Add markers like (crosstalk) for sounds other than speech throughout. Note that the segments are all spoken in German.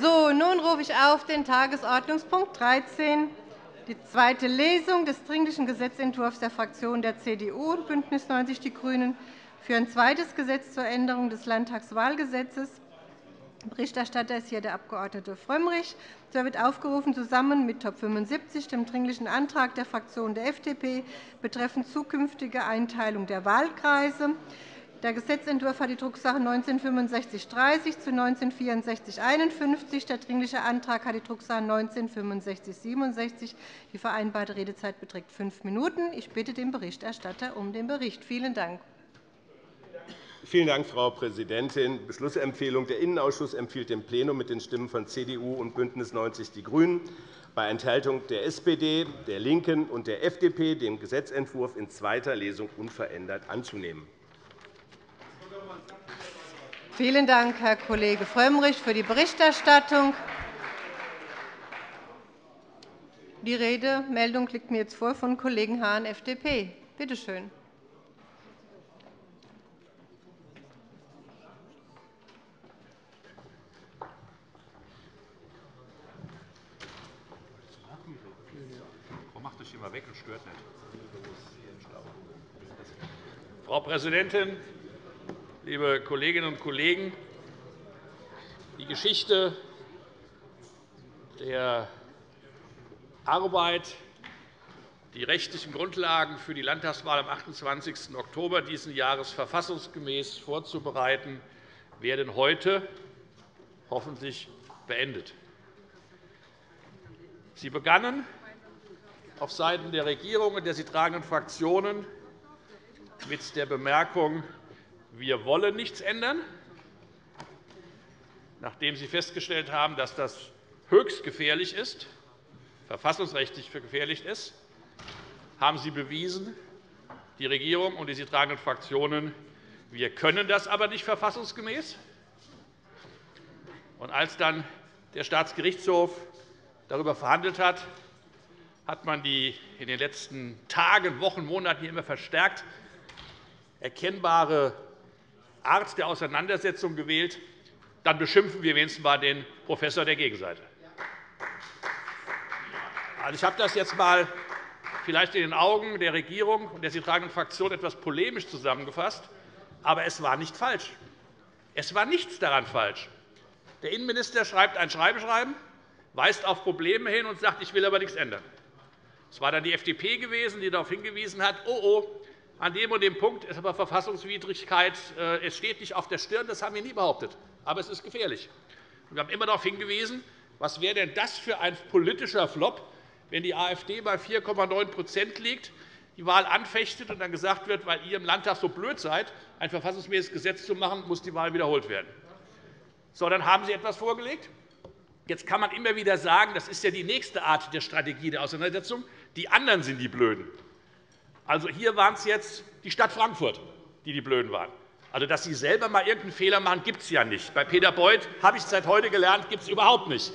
So, nun rufe ich auf den Tagesordnungspunkt 13, die zweite Lesung des Dringlichen Gesetzentwurfs der Fraktionen der CDU und BÜNDNIS 90 die GRÜNEN für ein zweites Gesetz zur Änderung des Landtagswahlgesetzes. Berichterstatter ist hier der Abg. Frömmrich. Der wird aufgerufen, zusammen mit Top 75, dem Dringlichen Antrag der Fraktion der FDP betreffend zukünftige Einteilung der Wahlkreise. Der Gesetzentwurf hat die Drucksache 19-6530 zu 19-6451. Der Dringliche Antrag hat die Drucksache 19-6567. Die vereinbarte Redezeit beträgt fünf Minuten. Ich bitte den Berichterstatter um den Bericht. Vielen Dank. Vielen Dank, Frau Präsidentin. Beschlussempfehlung. Der Innenausschuss empfiehlt dem Plenum mit den Stimmen von CDU und BÜNDNIS 90 die GRÜNEN bei Enthaltung der SPD, der LINKEN und der FDP den Gesetzentwurf in zweiter Lesung unverändert anzunehmen. Vielen Dank, Herr Kollege Frömmrich, für die Berichterstattung. Die Redemeldung liegt mir jetzt vor von Kollegen Hahn, FDP. Bitte schön. Frau Präsidentin, liebe Kolleginnen und Kollegen! Die Geschichte der Arbeit, die rechtlichen Grundlagen für die Landtagswahl am 28. Oktober dieses Jahres verfassungsgemäß vorzubereiten, werden heute hoffentlich beendet. Sie begannen auf Seiten der Regierung und der sie tragenden Fraktionen mit der Bemerkung, wir wollen nichts ändern, nachdem Sie festgestellt haben, dass das höchst gefährlich ist, verfassungsrechtlich gefährlich ist, haben Sie bewiesen, die Regierung und die sie tragenden Fraktionen, wir können das aber nicht verfassungsgemäß. Und als dann der Staatsgerichtshof darüber verhandelt hat, hat man die in den letzten Tagen, Wochen, Monaten immer verstärkt erkennbare Art der Auseinandersetzung gewählt, dann beschimpfen wir wenigstens einmal den Professor der Gegenseite. Also, ich habe das jetzt einmal vielleicht in den Augen der Regierung und der sie tragenden Fraktion etwas polemisch zusammengefasst. Aber es war nicht falsch. Es war nichts daran falsch. Der Innenminister schreibt ein Schreibeschreiben, weist auf Probleme hin und sagt, ich will aber nichts ändern. Es war dann die FDP gewesen, die darauf hingewiesen hat, oh, oh, an dem und dem Punkt ist aber Verfassungswidrigkeit. Äh, es steht nicht auf der Stirn, das haben wir nie behauptet. Aber es ist gefährlich. Wir haben immer darauf hingewiesen, was wäre denn das für ein politischer Flop, wenn die AfD bei 4,9% liegt, die Wahl anfechtet und dann gesagt wird, weil ihr im Landtag so blöd seid, ein verfassungsmäßiges Gesetz zu machen, muss die Wahl wiederholt werden. So, dann haben Sie etwas vorgelegt. Jetzt kann man immer wieder sagen, das ist ja die nächste Art der Strategie der Auseinandersetzung. Die anderen sind die Blöden. Also hier waren es jetzt die Stadt Frankfurt, die die Blöden waren. Also, dass Sie selber mal irgendeinen Fehler machen, gibt es ja nicht. Bei Peter Beuth habe ich seit heute gelernt, gibt es überhaupt nicht.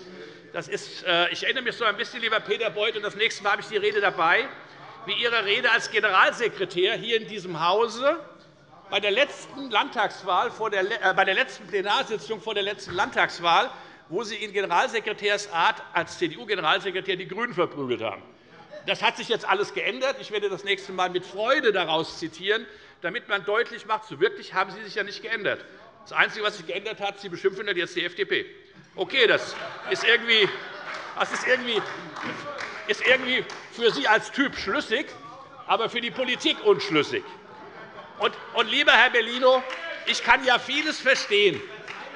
Das ist, äh, ich erinnere mich so ein bisschen, lieber Peter Beuth, und das nächste Mal habe ich die Rede dabei, wie Ihre Rede als Generalsekretär hier in diesem Hause bei der letzten Landtagswahl, vor der, äh, bei der letzten Plenarsitzung vor der letzten Landtagswahl, wo Sie in Generalsekretärsart als CDU-Generalsekretär die GRÜNEN verprügelt haben. Das hat sich jetzt alles geändert. Ich werde das nächste Mal mit Freude daraus zitieren, damit man deutlich macht, so wirklich haben Sie sich ja nicht geändert. Das Einzige, was sich geändert hat, Sie beschimpfen jetzt die FDP. Okay, das ist irgendwie, das ist irgendwie, ist irgendwie für Sie als Typ schlüssig, aber für die Politik unschlüssig. Und, und lieber Herr Bellino, ich kann ja vieles verstehen,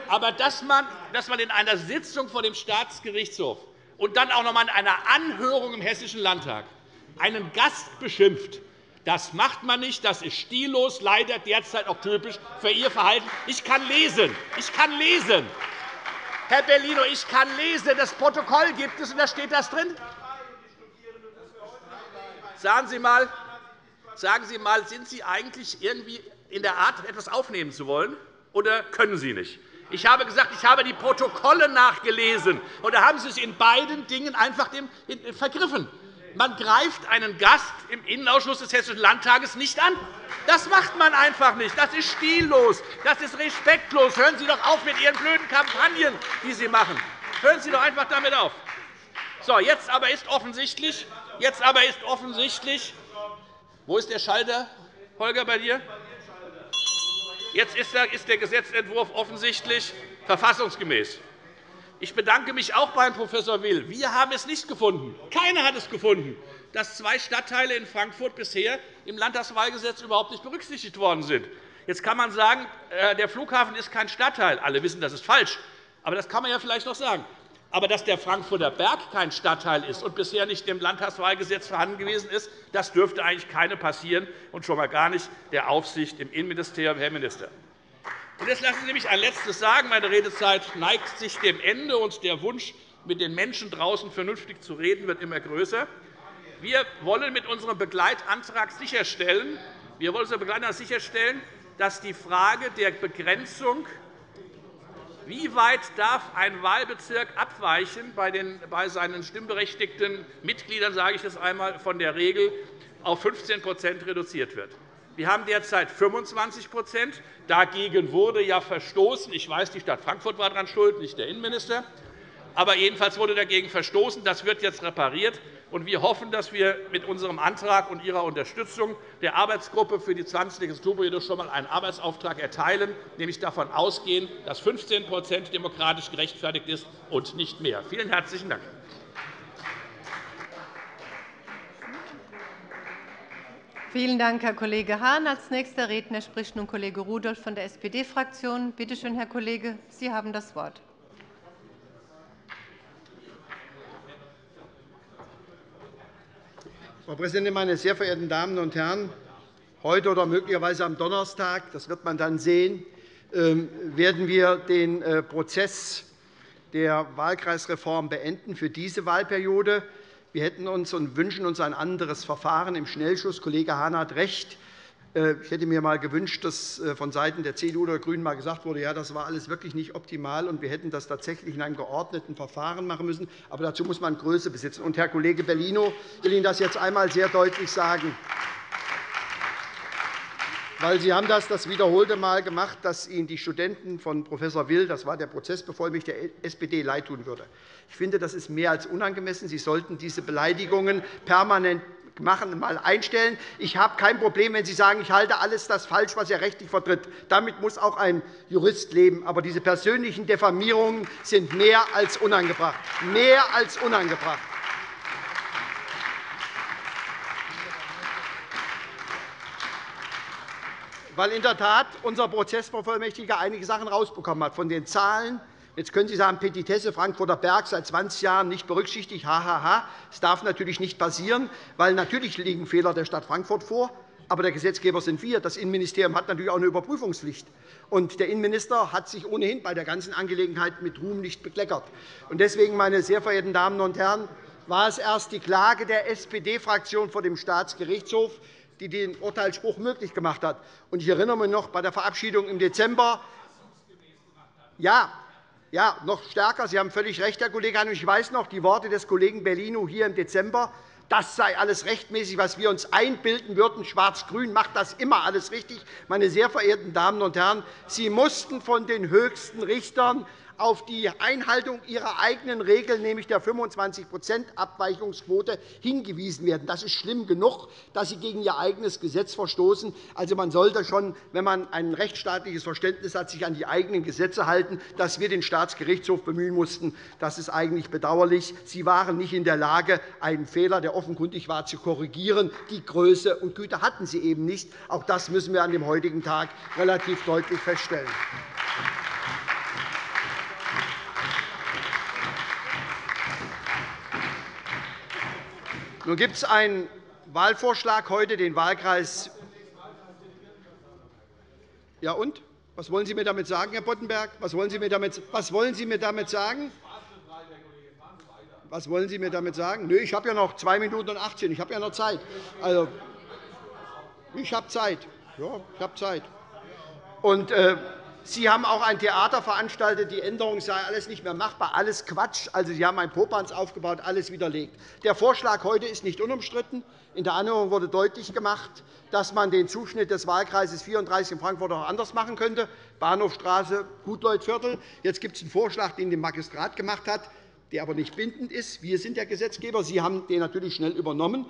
aber dass man, dass man in einer Sitzung vor dem Staatsgerichtshof und dann auch noch einmal in einer Anhörung im Hessischen Landtag einen Gast beschimpft, das macht man nicht. Das ist stillos, leider derzeit auch typisch für Ihr Verhalten. Ich kann lesen. Ich kann lesen. Herr Bellino, ich kann lesen. Das Protokoll gibt es, und da steht das drin. Sagen Sie mal, sagen Sie mal, sind Sie eigentlich irgendwie in der Art, etwas aufnehmen zu wollen, oder können Sie nicht? Ich habe gesagt, ich habe die Protokolle nachgelesen. Und da haben Sie sich in beiden Dingen einfach vergriffen. Man greift einen Gast im Innenausschuss des Hessischen Landtages nicht an. Das macht man einfach nicht. Das ist stillos. Das ist respektlos. Hören Sie doch auf mit Ihren blöden Kampagnen, die Sie machen. Hören Sie doch einfach damit auf. So, jetzt aber ist offensichtlich, jetzt aber ist offensichtlich, wo ist der Schalter, Holger, bei dir? Jetzt ist der Gesetzentwurf offensichtlich verfassungsgemäß. Ich bedanke mich auch beim Prof. Will. Wir haben es nicht gefunden. Keiner hat es gefunden, dass zwei Stadtteile in Frankfurt bisher im Landtagswahlgesetz überhaupt nicht berücksichtigt worden sind. Jetzt kann man sagen, äh, der Flughafen ist kein Stadtteil. Alle wissen, das ist falsch. Aber das kann man ja vielleicht noch sagen. Aber dass der Frankfurter Berg kein Stadtteil ist und bisher nicht im Landtagswahlgesetz vorhanden gewesen ist, das dürfte eigentlich keine passieren, und schon einmal gar nicht der Aufsicht im Innenministerium, Herr Minister. Jetzt lassen Sie mich ein Letztes sagen. Meine Redezeit neigt sich dem Ende, und der Wunsch, mit den Menschen draußen vernünftig zu reden, wird immer größer. Wir wollen mit unserem Begleitantrag sicherstellen, wir wollen sicherstellen, dass die Frage der Begrenzung wie weit darf ein Wahlbezirk abweichen bei seinen stimmberechtigten Mitgliedern, sage ich es einmal, von der Regel auf 15% reduziert wird? Wir haben derzeit 25% Dagegen wurde ja verstoßen. Ich weiß, die Stadt Frankfurt war daran schuld, nicht der Innenminister. Aber jedenfalls wurde dagegen verstoßen. Das wird jetzt repariert. Und wir hoffen, dass wir mit unserem Antrag und Ihrer Unterstützung der Arbeitsgruppe für die 20. Legislaturperiode schon einmal einen Arbeitsauftrag erteilen, nämlich davon ausgehen, dass 15% demokratisch gerechtfertigt ist und nicht mehr. Vielen herzlichen Dank. Vielen Dank, Herr Kollege Hahn. Als nächster Redner spricht nun Kollege Rudolph von der SPD-Fraktion. Bitte schön, Herr Kollege, Sie haben das Wort. Frau Präsidentin, meine sehr verehrten Damen und Herren! Heute oder möglicherweise am Donnerstag, das wird man dann sehen, ähm, werden wir den äh, Prozess der Wahlkreisreform beenden für diese Wahlperiode. Wir hätten uns und wünschen uns ein anderes Verfahren im Schnellschuss. Kollege Hahn hat recht. Äh, ich hätte mir einmal gewünscht, dass äh, vonseiten der CDU oder der GRÜNEN einmal gesagt wurde, ja, das war alles wirklich nicht optimal, und wir hätten das tatsächlich in einem geordneten Verfahren machen müssen. Aber dazu muss man Größe besitzen. Und, Herr Kollege Bellino, ich will Ihnen das jetzt einmal sehr deutlich sagen weil Sie haben das das wiederholte Mal gemacht, dass Ihnen die Studenten von Prof. Will, das war der Prozessbevollmächtigte der SPD, leidtun würde. Ich finde, das ist mehr als unangemessen. Sie sollten diese Beleidigungen permanent machen, mal einstellen. Ich habe kein Problem, wenn Sie sagen, ich halte alles das falsch, was er rechtlich vertritt. Damit muss auch ein Jurist leben. Aber diese persönlichen Diffamierungen sind mehr als unangebracht. Mehr als unangebracht. weil in der Tat unser Prozessbevollmächtiger einige Sachen herausbekommen hat. Von den Zahlen Jetzt können Sie sagen, Petitesse Frankfurter Berg seit 20 Jahren nicht berücksichtigt. Ha, ha, ha. Das darf natürlich nicht passieren, weil natürlich liegen Fehler der Stadt Frankfurt vor. Aber der Gesetzgeber sind wir. Das Innenministerium hat natürlich auch eine Überprüfungspflicht. Und der Innenminister hat sich ohnehin bei der ganzen Angelegenheit mit Ruhm nicht bekleckert. Und deswegen, meine sehr verehrten Damen und Herren, war es erst die Klage der SPD-Fraktion vor dem Staatsgerichtshof, die den Urteilsspruch möglich gemacht hat. Ich erinnere mich noch bei der Verabschiedung im Dezember. Ja, ja, noch stärker. Sie haben völlig recht, Herr Kollege Hahn. Ich weiß noch die Worte des Kollegen Bellino hier im Dezember. Das sei alles rechtmäßig, was wir uns einbilden würden. Schwarz-Grün macht das immer alles richtig. Meine sehr verehrten Damen und Herren, Sie mussten von den höchsten Richtern auf die Einhaltung ihrer eigenen Regeln, nämlich der 25% Abweichungsquote, hingewiesen werden. Das ist schlimm genug, dass sie gegen ihr eigenes Gesetz verstoßen. Also, man sollte schon, wenn man ein rechtsstaatliches Verständnis hat, sich an die eigenen Gesetze halten. Dass wir den Staatsgerichtshof bemühen mussten, das ist eigentlich bedauerlich. Sie waren nicht in der Lage, einen Fehler, der offenkundig war, zu korrigieren. Die Größe und Güte hatten sie eben nicht. Auch das müssen wir an dem heutigen Tag relativ deutlich feststellen. Nun gibt es einen Wahlvorschlag heute, den Wahlkreis. Ja und? Was wollen Sie mir damit sagen, Herr Boddenberg? Was wollen Sie mir damit, was wollen Sie mir damit sagen? Was wollen Sie mir damit sagen? Nö, ich habe ja noch 2 Minuten und 18. Ich habe ja noch Zeit. Also, ich habe Zeit. Ja, ich habe Zeit. Und, äh, Sie haben auch ein Theater veranstaltet, die Änderung sei alles nicht mehr machbar. Alles Quatsch. Also, Sie haben ein Popanz aufgebaut, alles widerlegt. Der Vorschlag heute ist nicht unumstritten. In der Anhörung wurde deutlich gemacht, dass man den Zuschnitt des Wahlkreises 34 in Frankfurt auch anders machen könnte. Bahnhofstraße, Gutleutviertel. Jetzt gibt es einen Vorschlag, den der Magistrat gemacht hat der aber nicht bindend ist. Wir sind der Gesetzgeber. Sie haben den natürlich schnell übernommen.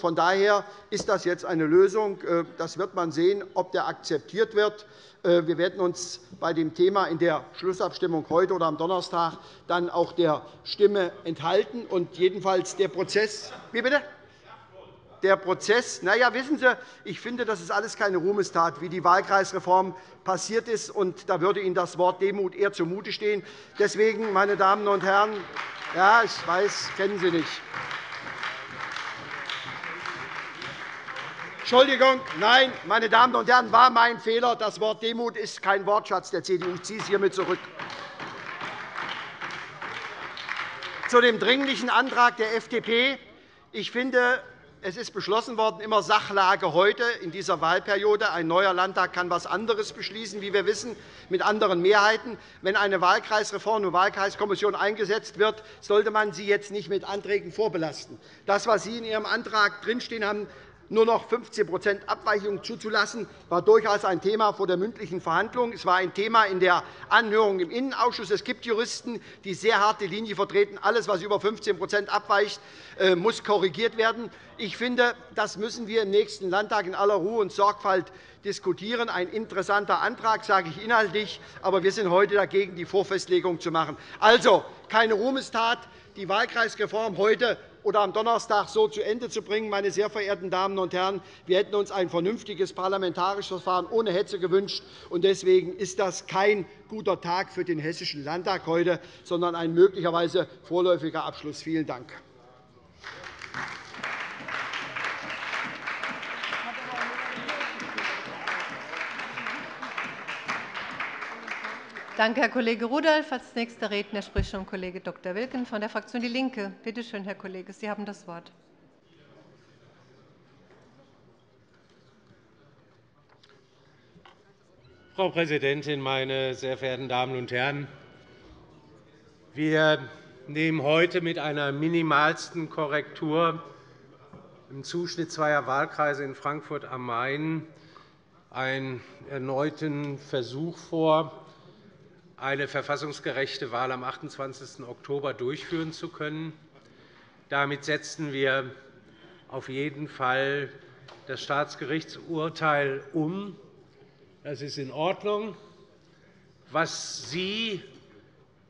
Von daher ist das jetzt eine Lösung. Äh, das wird man sehen, ob der akzeptiert wird. Äh, wir werden uns bei dem Thema in der Schlussabstimmung heute oder am Donnerstag dann auch der Stimme enthalten. Und jedenfalls der Prozess. Wie bitte? Der Prozess. Na ja, wissen Sie, ich finde, das ist alles keine Ruhmestat, wie die Wahlkreisreform passiert ist. Und da würde Ihnen das Wort Demut eher zumute stehen. Deswegen, meine Damen und Herren, ja, ich weiß, kennen Sie nicht. Entschuldigung, nein, meine Damen und Herren, war mein Fehler. Das Wort Demut ist kein Wortschatz der CDU. Ich ziehe es hiermit zurück. Zu dem Dringlichen Antrag der FDP. Ich finde, es ist beschlossen worden, immer Sachlage heute in dieser Wahlperiode. Ein neuer Landtag kann etwas anderes beschließen, wie wir wissen, mit anderen Mehrheiten. Wenn eine Wahlkreisreform, eine Wahlkreiskommission eingesetzt wird, sollte man sie jetzt nicht mit Anträgen vorbelasten. Das, was Sie in Ihrem Antrag drinstehen haben, nur noch 15% Abweichung zuzulassen, war durchaus ein Thema vor der mündlichen Verhandlung. Es war ein Thema in der Anhörung im Innenausschuss. Es gibt Juristen, die sehr harte Linie vertreten. Alles, was über 15% abweicht, äh, muss korrigiert werden. Ich finde, das müssen wir im nächsten Landtag in aller Ruhe und Sorgfalt diskutieren. Ein interessanter Antrag, sage ich inhaltlich, aber wir sind heute dagegen, die Vorfestlegung zu machen. Also keine Ruhmestat, die Wahlkreisreform heute oder am Donnerstag so zu Ende zu bringen. Meine sehr verehrten Damen und Herren, wir hätten uns ein vernünftiges parlamentarisches Verfahren ohne Hetze gewünscht. Deswegen ist das kein guter Tag für den Hessischen Landtag heute, sondern ein möglicherweise vorläufiger Abschluss. Vielen Dank. Danke, Herr Kollege Rudolph. Als nächster Redner spricht nun Kollege Dr. Wilken von der Fraktion DIE LINKE. Bitte schön, Herr Kollege, Sie haben das Wort. Frau Präsidentin, meine sehr verehrten Damen und Herren! Wir nehmen heute mit einer minimalsten Korrektur im Zuschnitt zweier Wahlkreise in Frankfurt am Main einen erneuten Versuch vor, eine verfassungsgerechte Wahl am 28. Oktober durchführen zu können. Damit setzen wir auf jeden Fall das Staatsgerichtsurteil um. Das ist in Ordnung. Was Sie,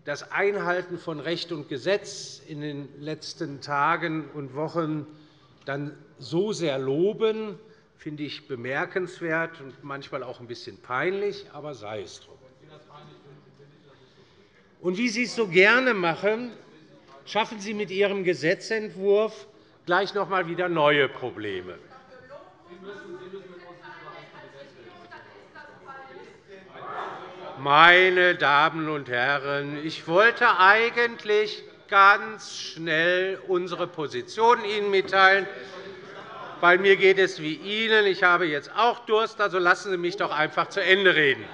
das Einhalten von Recht und Gesetz, in den letzten Tagen und Wochen dann so sehr loben, finde ich bemerkenswert und manchmal auch ein bisschen peinlich, aber sei es drum. Und wie Sie es so gerne machen, schaffen Sie mit Ihrem Gesetzentwurf gleich noch einmal wieder neue Probleme. Meine Damen und Herren, ich wollte eigentlich ganz schnell unsere Position Ihnen mitteilen. Bei mir geht es wie Ihnen. Ich habe jetzt auch Durst, also lassen Sie mich doch einfach zu Ende reden.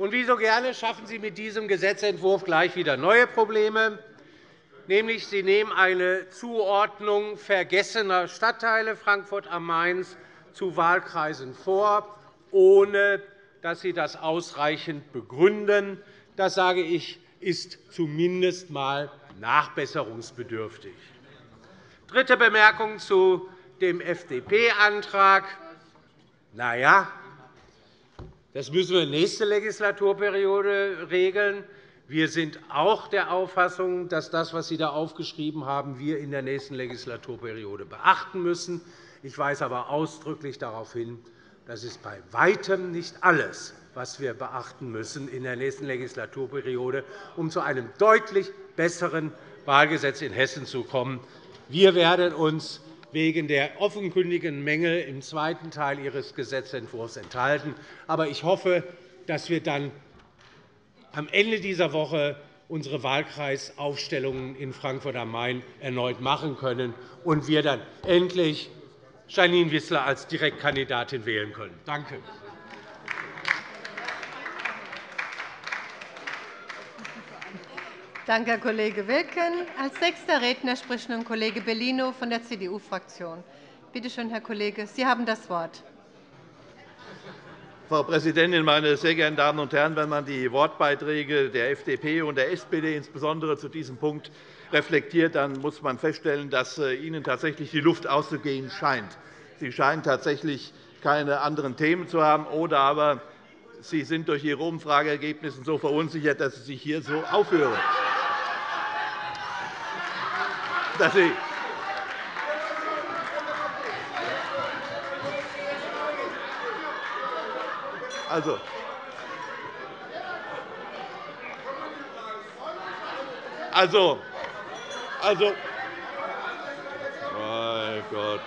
Und wie so gerne schaffen Sie mit diesem Gesetzentwurf gleich wieder neue Probleme. Nämlich, Sie nehmen eine Zuordnung vergessener Stadtteile Frankfurt am Main zu Wahlkreisen vor, ohne dass Sie das ausreichend begründen. Das sage ich, ist zumindest einmal nachbesserungsbedürftig. Dritte Bemerkung zu dem FDP-Antrag. Na ja, das müssen wir nächste Legislaturperiode regeln. Wir sind auch der Auffassung, dass das, was Sie da aufgeschrieben haben, wir in der nächsten Legislaturperiode beachten müssen. Ich weise aber ausdrücklich darauf hin, das ist bei weitem nicht alles, was wir beachten müssen in der nächsten Legislaturperiode, um zu einem deutlich besseren Wahlgesetz in Hessen zu kommen. Wir werden uns wegen der offenkundigen Mängel im zweiten Teil Ihres Gesetzentwurfs enthalten. Aber ich hoffe, dass wir dann am Ende dieser Woche unsere Wahlkreisaufstellungen in Frankfurt am Main erneut machen können und wir dann endlich Janine Wissler als Direktkandidatin wählen können. Danke. Danke, Herr Kollege Wilken. Als nächster Redner spricht nun Kollege Bellino von der CDU-Fraktion. Bitte schön, Herr Kollege, Sie haben das Wort. Frau Präsidentin, meine sehr geehrten Damen und Herren! Wenn man die Wortbeiträge der FDP und der SPD insbesondere zu diesem Punkt reflektiert, dann muss man feststellen, dass äh, Ihnen tatsächlich die Luft auszugehen scheint. Sie scheinen tatsächlich keine anderen Themen zu haben, oder aber Sie sind durch Ihre Umfrageergebnisse so verunsichert, dass Sie sich hier so aufhören. Dass Sie Also, also, also, mein Gott.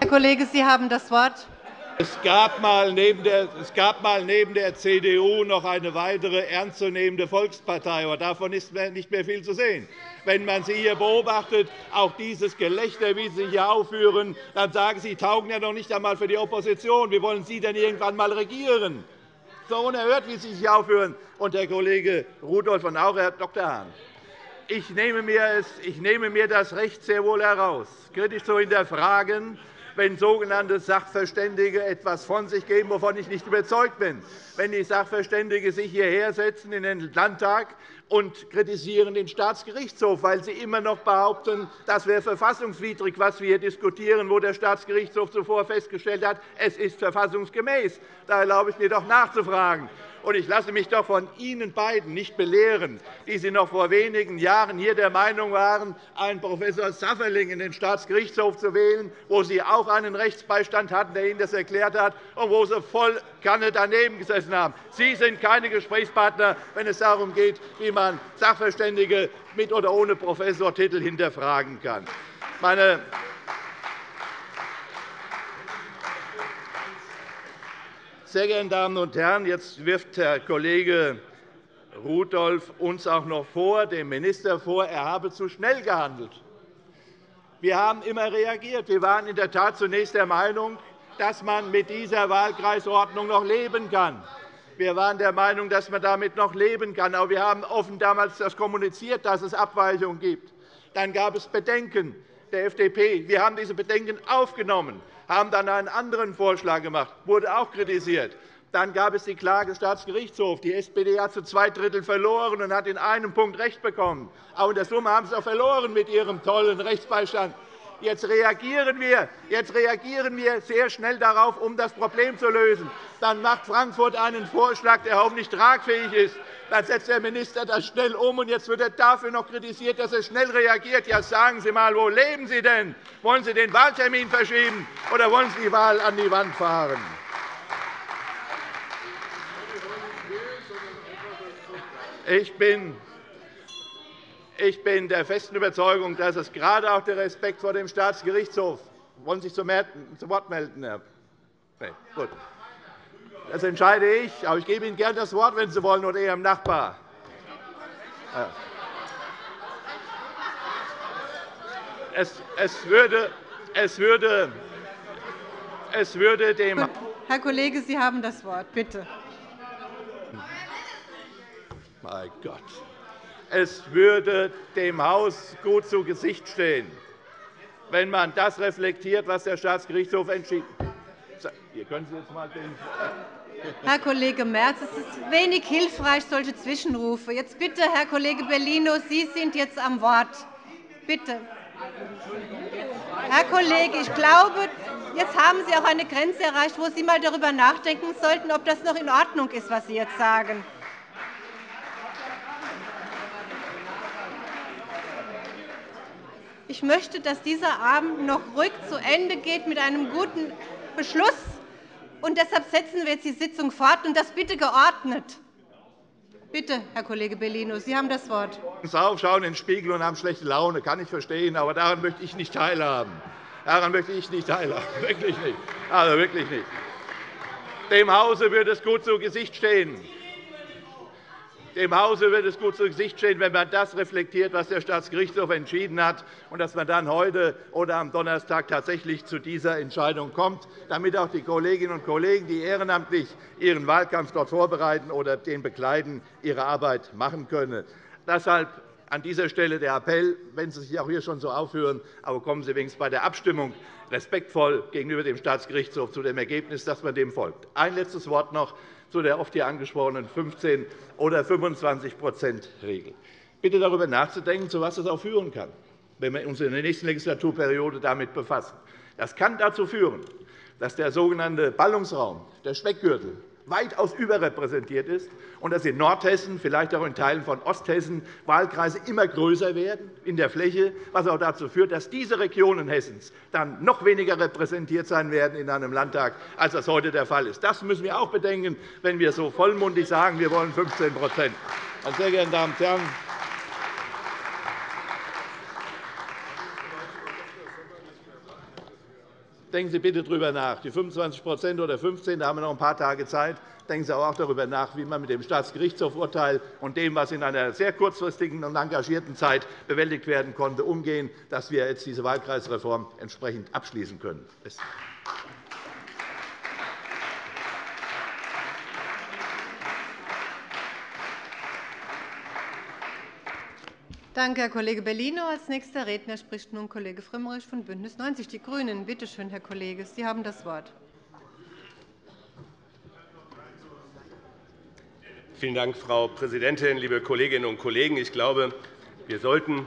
Herr Kollege, Sie haben das Wort. Es gab, mal neben der, der CDU noch eine weitere ernstzunehmende Volkspartei. Aber davon ist nicht mehr viel zu sehen. Wenn man Sie hier beobachtet, auch dieses Gelächter, wie Sie hier aufführen, dann sagen Sie, Sie taugen ja noch nicht einmal für die Opposition. Wie wollen Sie denn irgendwann einmal regieren? So unerhört, wie Sie sich aufführen. Und Herr Kollege Rudolph und auch Herr Dr. Hahn. Ich nehme mir das Recht sehr wohl heraus, kritisch zu hinterfragen, wenn sogenannte Sachverständige etwas von sich geben, wovon ich nicht überzeugt bin. Wenn die Sachverständige sich hierher setzen in den Landtag und kritisieren den Staatsgerichtshof, weil sie immer noch behaupten, das wäre verfassungswidrig, was wir hier diskutieren, wo der Staatsgerichtshof zuvor festgestellt hat, es ist verfassungsgemäß. Da erlaube ich mir doch nachzufragen. Und ich lasse mich doch von Ihnen beiden nicht belehren, die Sie noch vor wenigen Jahren hier der Meinung waren, einen Professor Safferling in den Staatsgerichtshof zu wählen, wo Sie auch einen Rechtsbeistand hatten, der Ihnen das erklärt hat, und wo Sie voll Kanne daneben gesessen haben. Sie sind keine Gesprächspartner, wenn es darum geht, wie man Sachverständige mit oder ohne Professortitel hinterfragen kann. Meine Sehr geehrte Damen und Herren, jetzt wirft Herr Kollege Rudolph uns auch noch vor, dem Minister vor, er habe zu schnell gehandelt. Wir haben immer reagiert. Wir waren in der Tat zunächst der Meinung, dass man mit dieser Wahlkreisordnung noch leben kann. Wir waren der Meinung, dass man damit noch leben kann. Aber wir haben offen damals das kommuniziert, dass es Abweichungen gibt. Dann gab es Bedenken der FDP. Wir haben diese Bedenken aufgenommen haben dann einen anderen Vorschlag gemacht, wurde auch kritisiert. Dann gab es die Klage Staatsgerichtshof. Die SPD hat zu zwei Drittel verloren und hat in einem Punkt Recht bekommen. Aber in der Summe haben sie auch verloren mit ihrem tollen Rechtsbeistand. Jetzt reagieren, wir, jetzt reagieren wir sehr schnell darauf, um das Problem zu lösen. Dann macht Frankfurt einen Vorschlag, der hoffentlich tragfähig ist. Dann setzt der Minister das schnell um, und jetzt wird er dafür noch kritisiert, dass er schnell reagiert. Ja, sagen Sie einmal, wo leben Sie denn? Wollen Sie den Wahltermin verschieben, oder wollen Sie die Wahl an die Wand fahren? Ich bin ich bin der festen Überzeugung, dass es gerade auch der Respekt vor dem Staatsgerichtshof wollen Sie sich zu Wort melden, Herr nee, gut. Das entscheide ich. Aber ich gebe Ihnen gerne das Wort, wenn Sie wollen, oder Ihrem Nachbar. Es, es, würde, es, würde, es würde dem Herr Kollege, Sie haben das Wort. Bitte. Mein Gott. Es würde dem Haus gut zu Gesicht stehen, wenn man das reflektiert, was der Staatsgerichtshof entschieden hat. Hier können Sie jetzt mal den Herr Kollege Merz, es ist wenig hilfreich, solche Zwischenrufe. Jetzt bitte, Herr Kollege Bellino, Sie sind jetzt am Wort. Bitte. Herr Kollege, ich glaube, jetzt haben Sie auch eine Grenze erreicht, wo Sie einmal darüber nachdenken sollten, ob das noch in Ordnung ist, was Sie jetzt sagen. Ich möchte, dass dieser Abend noch ruhig zu Ende geht mit einem guten Beschluss und deshalb setzen wir jetzt die Sitzung fort, und das bitte geordnet. Bitte, Herr Kollege Bellino, Sie haben das Wort. auf, schauen in den Spiegel und haben schlechte Laune. Kann ich verstehen, aber daran möchte ich nicht teilhaben. Daran möchte ich nicht teilhaben. (laughs) Wirklich nicht. Also wirklich nicht. Dem Hause würde es gut zu Gesicht stehen, dem Hause wird es gut zu Gesicht stehen, wenn man das reflektiert, was der Staatsgerichtshof entschieden hat, und dass man dann heute oder am Donnerstag tatsächlich zu dieser Entscheidung kommt, damit auch die Kolleginnen und Kollegen, die ehrenamtlich ihren Wahlkampf dort vorbereiten oder den begleiten, ihre Arbeit machen können. Deshalb an dieser Stelle der Appell, wenn Sie sich auch hier schon so aufführen, aber kommen Sie wenigstens bei der Abstimmung respektvoll gegenüber dem Staatsgerichtshof zu dem Ergebnis, dass man dem folgt. Ein letztes Wort noch zu der oft hier angesprochenen 15 oder 25% regel Bitte darüber nachzudenken, zu was das auch führen kann, wenn wir uns in der nächsten Legislaturperiode damit befassen. Das kann dazu führen, dass der sogenannte Ballungsraum, der Speckgürtel, weitaus überrepräsentiert ist und dass in Nordhessen, vielleicht auch in Teilen von Osthessen, Wahlkreise immer größer werden in der Fläche, was auch dazu führt, dass diese Regionen Hessens dann noch weniger repräsentiert sein werden in einem Landtag, als das heute der Fall ist. Das müssen wir auch bedenken, wenn wir so vollmundig sagen, wir wollen 15 Meine sehr geehrten Damen und Herren, Denken Sie bitte darüber nach. Die 25% oder 15 da haben wir noch ein paar Tage Zeit. Denken Sie auch darüber nach, wie man mit dem Staatsgerichtshof-Urteil und dem, was in einer sehr kurzfristigen und engagierten Zeit bewältigt werden konnte, umgehen, dass wir jetzt diese Wahlkreisreform entsprechend abschließen können. Danke, Herr Kollege Bellino. Als nächster Redner spricht nun Kollege Frömmrich von BÜNDNIS 90 die GRÜNEN. Bitte schön, Herr Kollege, Sie haben das Wort. Vielen Dank, Frau Präsidentin, liebe Kolleginnen und Kollegen! Ich glaube, wir sollten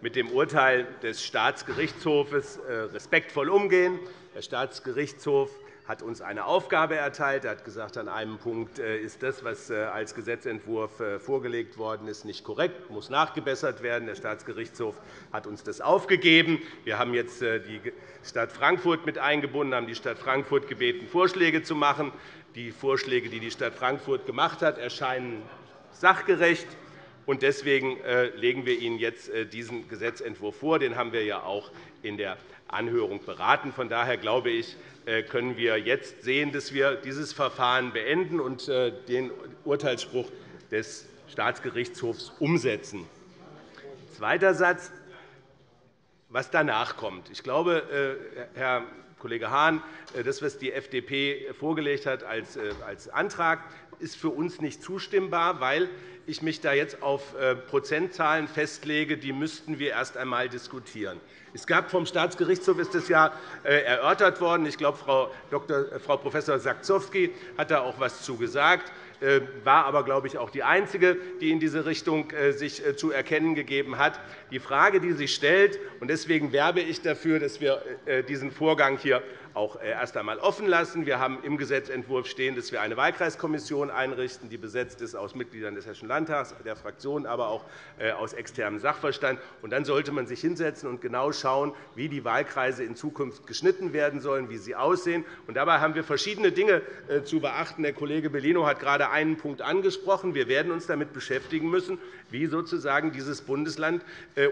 mit dem Urteil des Staatsgerichtshofes äh, respektvoll umgehen. Der Staatsgerichtshof hat uns eine Aufgabe erteilt. Er hat gesagt, an einem Punkt äh, ist das, was äh, als Gesetzentwurf äh, vorgelegt worden ist, nicht korrekt, muss nachgebessert werden. Der Staatsgerichtshof hat uns das aufgegeben. Wir haben jetzt die Stadt Frankfurt mit eingebunden, haben die Stadt Frankfurt gebeten, Vorschläge zu machen. Die Vorschläge, die die Stadt Frankfurt gemacht hat, erscheinen sachgerecht. Deswegen legen wir Ihnen jetzt diesen Gesetzentwurf vor. Den haben wir ja auch in der Anhörung beraten. Von daher glaube ich, äh, können wir jetzt sehen, dass wir dieses Verfahren beenden und äh, den Urteilsspruch des Staatsgerichtshofs umsetzen. Zweiter Satz, was danach kommt. Ich glaube, äh, Herr Kollege Hahn, das, was die FDP vorgelegt hat als Antrag, ist für uns nicht zustimmbar, weil ich mich da jetzt auf Prozentzahlen festlege, die müssten wir erst einmal diskutieren. Es gab vom Staatsgerichtshof ist das ja äh, erörtert worden. Ich glaube, Frau, Prof. Sakzowski hat da auch etwas zu gesagt äh, war aber, glaube ich, auch die einzige, die in diese Richtung äh, sich zu erkennen gegeben hat. Die Frage, die sich stellt, und deswegen werbe ich dafür, dass wir diesen Vorgang hier auch äh, erst einmal offen lassen. Wir haben im Gesetzentwurf stehen, dass wir eine Wahlkreiskommission einrichten, die besetzt ist aus Mitgliedern des Hessischen Landtags, der Fraktionen, aber auch äh, aus externem Sachverstand. Und dann sollte man sich hinsetzen und genau schauen, wie die Wahlkreise in Zukunft geschnitten werden sollen, wie sie aussehen. Und dabei haben wir verschiedene Dinge äh, zu beachten. Der Kollege Bellino hat gerade einen Punkt angesprochen. Wir werden uns damit beschäftigen müssen, wie sozusagen dieses Bundesland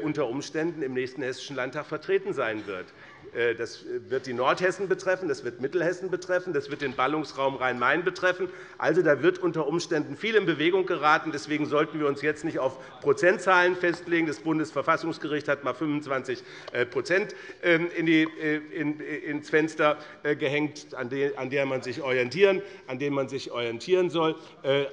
unter Umständen im nächsten Hessischen Landtag vertreten sein wird. Äh, das wird die Nordhessen betreffen, das wird Mittelhessen betreffen, das wird den Ballungsraum Rhein-Main betreffen. Also, da wird unter Umständen viel in Bewegung geraten. Deswegen sollten wir uns jetzt nicht auf Prozentzahlen festlegen. Das Bundesverfassungsgericht hat einmal 25% äh, ähm, äh, ins Fenster gehängt, an der man sich orientieren, an dem man sich orientieren soll.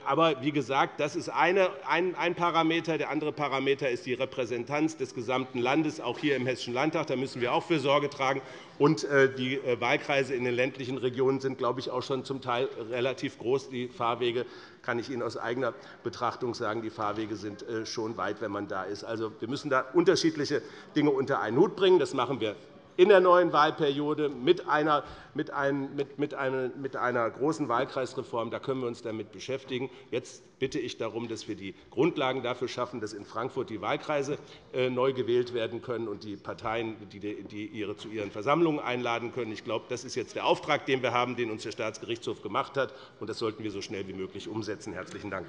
Aber wie gesagt, das ist ein Parameter. Der andere Parameter ist die Repräsentanz des gesamten Landes, auch hier im Hessischen Landtag. Da müssen wir auch für Sorge tragen beitragen. Und äh, die äh, Wahlkreise in den ländlichen Regionen sind, glaube ich, auch schon zum Teil relativ groß. Die Fahrwege kann ich Ihnen aus eigener Betrachtung sagen, die Fahrwege sind äh, schon weit, wenn man da ist. Also, wir müssen da unterschiedliche Dinge unter einen Hut bringen. Das machen wir in der neuen Wahlperiode mit einer, mit, einem, mit, mit, einer, mit einer großen Wahlkreisreform. Da können wir uns damit beschäftigen. Jetzt bitte ich darum, dass wir die Grundlagen dafür schaffen, dass in Frankfurt die Wahlkreise äh, neu gewählt werden können und die Parteien die ihre zu ihren Versammlungen einladen können. Ich glaube, das ist jetzt der Auftrag, den wir haben, den uns der Staatsgerichtshof gemacht hat. und Das sollten wir so schnell wie möglich umsetzen. – Herzlichen Dank.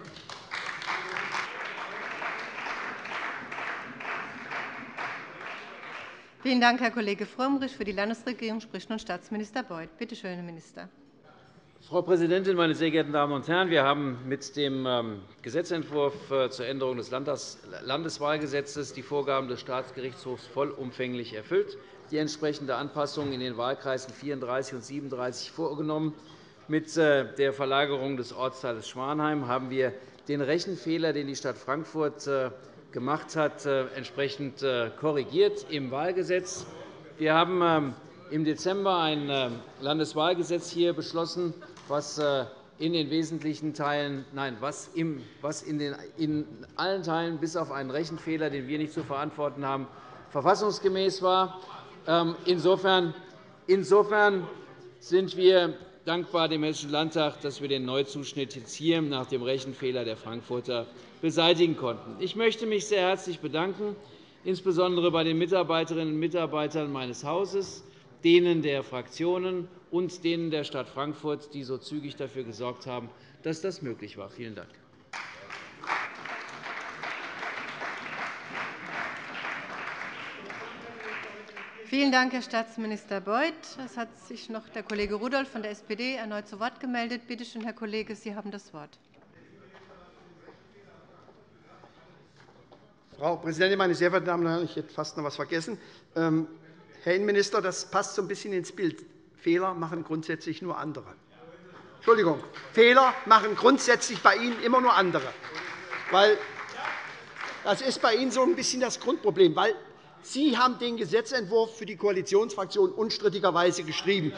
Vielen Dank, Herr Kollege Frömmrich. Für die Landesregierung spricht nun Staatsminister Beuth. Bitte schön, Herr Minister. Frau Präsidentin, meine sehr geehrten Damen und Herren! Wir haben mit dem ähm, Gesetzentwurf äh, zur Änderung des Landeswahlgesetzes die Vorgaben des Staatsgerichtshofs vollumfänglich erfüllt, die entsprechende Anpassungen in den Wahlkreisen 34 und 37 vorgenommen. Mit äh, der Verlagerung des Ortsteils Schwanheim haben wir den Rechenfehler, den die Stadt Frankfurt äh, gemacht hat, entsprechend korrigiert im Wahlgesetz. Wir haben ähm, im Dezember ein Landeswahlgesetz hier beschlossen, was äh, in den wesentlichen Teilen, nein, was, im, was in, den, in allen Teilen bis auf einen Rechenfehler, den wir nicht zu verantworten haben, verfassungsgemäß war. Ähm, insofern, insofern sind wir dankbar dem Hessischen Landtag, dass wir den Neuzuschnitt jetzt hier nach dem Rechenfehler der Frankfurter beseitigen konnten. Ich möchte mich sehr herzlich bedanken, insbesondere bei den Mitarbeiterinnen und Mitarbeitern meines Hauses, denen der Fraktionen und denen der Stadt Frankfurt, die so zügig dafür gesorgt haben, dass das möglich war. Vielen Dank. Vielen Dank, Herr Staatsminister Beuth. Es hat sich noch der Kollege Rudolph von der SPD erneut zu Wort gemeldet. Bitte schön, Herr Kollege, Sie haben das Wort. Frau Präsidentin, meine sehr verehrten Damen und Herren! Ich hätte fast noch etwas vergessen. Ähm, Herr Innenminister, das passt so ein bisschen ins Bild. Fehler machen grundsätzlich nur andere. Entschuldigung, Fehler machen grundsätzlich bei Ihnen immer nur andere. Weil das ist bei Ihnen so ein bisschen das Grundproblem. Weil Sie haben den Gesetzentwurf für die Koalitionsfraktion unstrittigerweise geschrieben.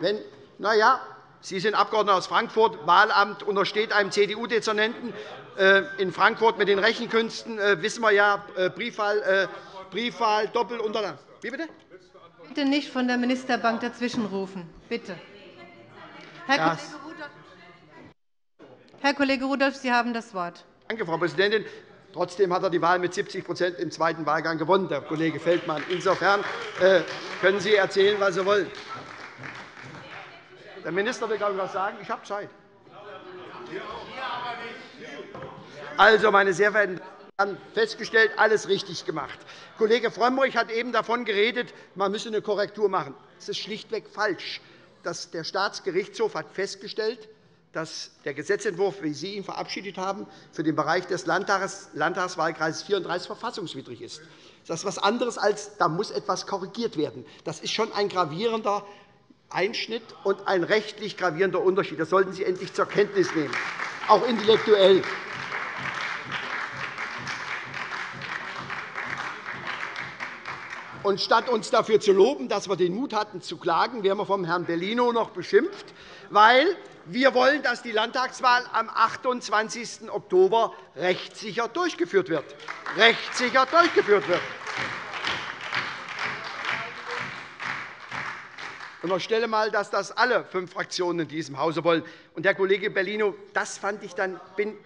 Wenn, na ja, Sie sind Abgeordneter aus Frankfurt. Wahlamt untersteht einem CDU-Dezernenten. Äh, in Frankfurt mit den Rechenkünsten äh, wissen wir ja, äh, Briefwahl, Briefwahl Doppelunterlagen. Wie bitte? Bitte nicht von der Ministerbank dazwischenrufen. Bitte. Herr, ja. Kollege Rudolph, Herr Kollege Rudolph, Sie haben das Wort. Danke, Frau Präsidentin. Trotzdem hat er die Wahl mit 70% im zweiten Wahlgang gewonnen, der Kollege Feldmann. Insofern können Sie erzählen, was Sie wollen. Der Minister will, glaube sagen. Ich habe Zeit. Also, meine sehr verehrten haben festgestellt, alles richtig gemacht. Kollege Frömmrich hat eben davon geredet, man müsse eine Korrektur machen. Das ist schlichtweg falsch. Der Staatsgerichtshof hat festgestellt, dass der Gesetzentwurf, wie Sie ihn verabschiedet haben, für den Bereich des Landtagswahlkreises 34 verfassungswidrig ist. Das ist etwas anderes, als da muss etwas korrigiert werden. Das ist schon ein gravierender Einschnitt und ein rechtlich gravierender Unterschied. Das sollten Sie endlich zur Kenntnis nehmen, auch intellektuell. Und statt uns dafür zu loben, dass wir den Mut hatten, zu klagen, werden wir vom Herrn Bellino noch beschimpft, weil wir wollen, dass die Landtagswahl am 28. Oktober rechtssicher durchgeführt wird. Rechtssicher durchgeführt wird. Ich unterstelle einmal, dass das alle fünf Fraktionen in diesem Hause wollen. Und, Herr Kollege Bellino, das fand ich dann, bin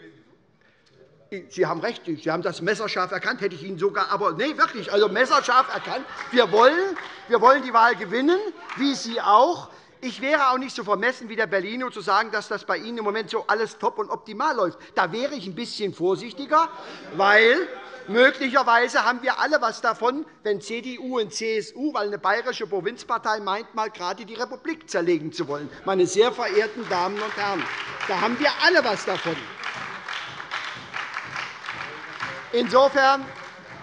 Sie haben recht, Sie haben das messerscharf erkannt, hätte ich Ihnen sogar, aber nee, wirklich, also messerscharf erkannt. Wir wollen, wir wollen die Wahl gewinnen, wie Sie auch. Ich wäre auch nicht so vermessen wie der Berlino zu sagen, dass das bei Ihnen im Moment so alles top und optimal läuft. Da wäre ich ein bisschen vorsichtiger, weil möglicherweise haben wir alle etwas davon, wenn CDU und CSU, weil eine bayerische Provinzpartei meint, mal gerade die Republik zerlegen zu wollen. Meine sehr verehrten Damen und Herren, da haben wir alle etwas davon. Insofern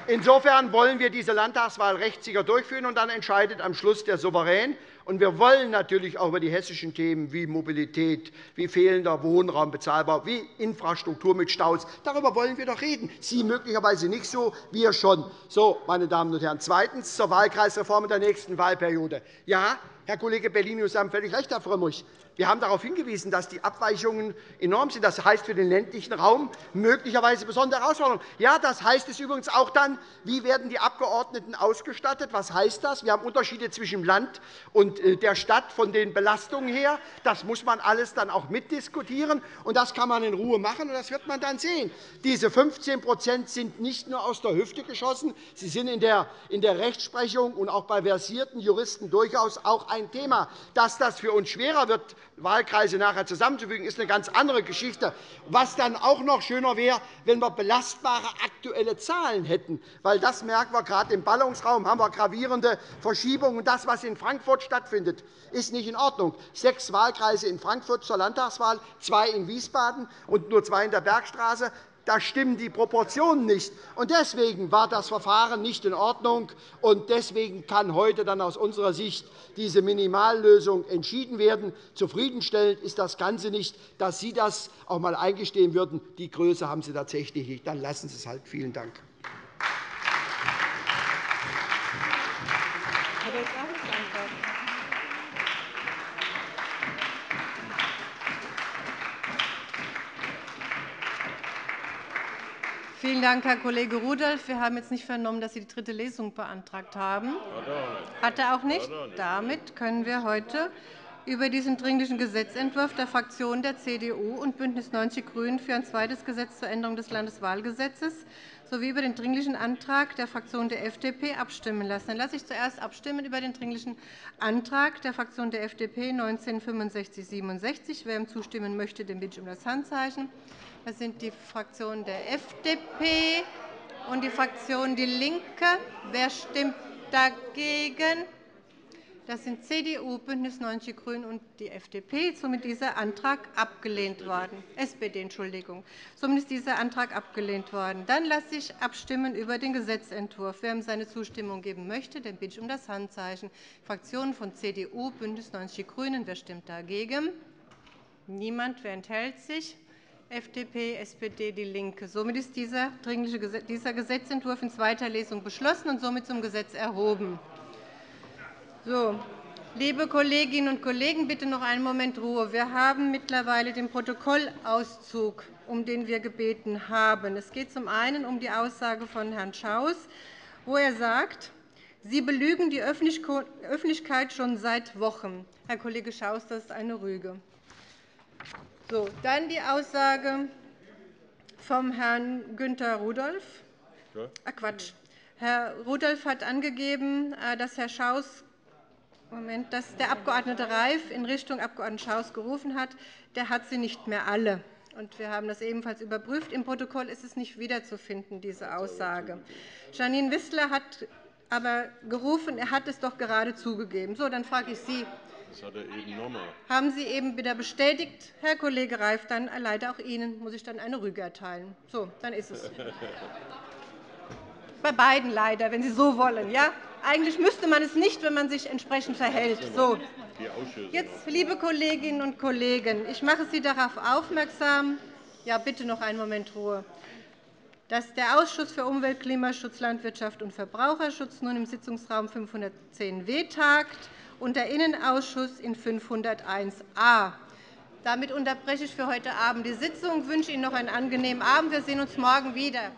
Insofern wollen wir diese Landtagswahl rechtssicher durchführen, und dann entscheidet am Schluss der Souverän. Und wir wollen natürlich auch über die hessischen Themen wie Mobilität, wie fehlender Wohnraum bezahlbar, wie Infrastruktur mit Staus. Darüber wollen wir doch reden. Sie möglicherweise nicht so, wir schon. So, meine Damen und Herren. Zweitens zur Wahlkreisreform in der nächsten Wahlperiode. Ja, Herr Kollege Bellino, Sie haben völlig recht, Herr Frömmrich. Wir haben darauf hingewiesen, dass die Abweichungen enorm sind. Das heißt für den ländlichen Raum möglicherweise besondere Herausforderungen. Ja, das heißt es übrigens auch dann, wie werden die Abgeordneten ausgestattet? Was heißt das? Wir haben Unterschiede zwischen Land und äh, der Stadt von den Belastungen her. Das muss man alles dann auch mitdiskutieren. Und das kann man in Ruhe machen, und das wird man dann sehen. Diese 15% sind nicht nur aus der Hüfte geschossen, sie sind in der Rechtsprechung und auch bei versierten Juristen durchaus auch ein Thema. Dass das für uns schwerer wird, Wahlkreise nachher zusammenzufügen, ist eine ganz andere Geschichte. Was dann auch noch schöner wäre, wenn wir belastbare aktuelle Zahlen hätten. Weil das merken wir gerade im Ballungsraum, haben wir gravierende Verschiebungen. Das, was in Frankfurt stattfindet, ist nicht in Ordnung. Sechs Wahlkreise in Frankfurt zur Landtagswahl, zwei in Wiesbaden und nur zwei in der Bergstraße da stimmen die Proportionen nicht. Deswegen war das Verfahren nicht in Ordnung. und Deswegen kann heute dann aus unserer Sicht diese Minimallösung entschieden werden. Zufriedenstellend ist das Ganze nicht. Dass Sie das auch einmal eingestehen würden, die Größe haben Sie tatsächlich nicht. Dann lassen Sie es halt. Vielen Dank. Vielen Dank, Herr Kollege Rudolph. Wir haben jetzt nicht vernommen, dass Sie die dritte Lesung beantragt haben. Hat er auch nicht? Damit können wir heute über diesen Dringlichen Gesetzentwurf der Fraktionen der CDU und BÜNDNIS 90 die GRÜNEN für ein zweites Gesetz zur Änderung des Landeswahlgesetzes sowie über den Dringlichen Antrag der Fraktion der FDP abstimmen lassen. Dann lasse ich zuerst abstimmen über den Dringlichen Antrag der Fraktion der FDP 196567. Wer ihm zustimmen möchte, den bitte ich um das Handzeichen. Das sind die Fraktionen der FDP und die Fraktion DIE LINKE. Wer stimmt dagegen? Das sind CDU, BÜNDNIS 90 die GRÜNEN und die FDP. Somit ist dieser Antrag abgelehnt worden. SPD, Entschuldigung. Somit ist dieser Antrag abgelehnt worden. Dann lasse ich abstimmen über den Gesetzentwurf. Wer ihm seine Zustimmung geben möchte, den bitte ich um das Handzeichen. Fraktionen von CDU, BÜNDNIS 90 die GRÜNEN. Wer stimmt dagegen? Niemand. Wer enthält sich? FDP, SPD, DIE LINKE. Somit ist dieser, dieser Gesetzentwurf in zweiter Lesung beschlossen und somit zum Gesetz erhoben. So, liebe Kolleginnen und Kollegen, bitte noch einen Moment Ruhe. Wir haben mittlerweile den Protokollauszug, um den wir gebeten haben. Es geht zum einen um die Aussage von Herrn Schaus, wo er sagt, Sie belügen die Öffentlichkeit schon seit Wochen. Herr Kollege Schaus, das ist eine Rüge. So, dann die Aussage vom Herrn Günther Rudolph. Ah, Quatsch. Herr Rudolph hat angegeben, äh, dass Herr Schaus Moment, dass der Abg. Reif in Richtung Abg. Schaus gerufen hat. Der hat sie nicht mehr alle. Wir haben das ebenfalls überprüft. Im Protokoll ist es nicht wiederzufinden, diese Aussage. Janine Wissler hat aber gerufen, er hat es doch gerade zugegeben. So, dann frage ich Sie, das hat er eben nochmal. Haben Sie eben wieder bestätigt, Herr Kollege Reif? Dann leider auch Ihnen muss ich dann eine Rüge erteilen. So, dann ist es. Bei beiden leider, wenn Sie so wollen. Ja? Eigentlich müsste man es nicht, wenn man sich entsprechend verhält. So. Jetzt, liebe Kolleginnen und Kollegen, ich mache Sie darauf aufmerksam, ja, bitte noch einen Moment Ruhe, dass der Ausschuss für Umwelt, Klimaschutz, Landwirtschaft und Verbraucherschutz nun im Sitzungsraum 510w tagt und der Innenausschuss in 501a. Damit unterbreche ich für heute Abend die Sitzung und wünsche Ihnen noch einen angenehmen Abend. Wir sehen uns morgen wieder.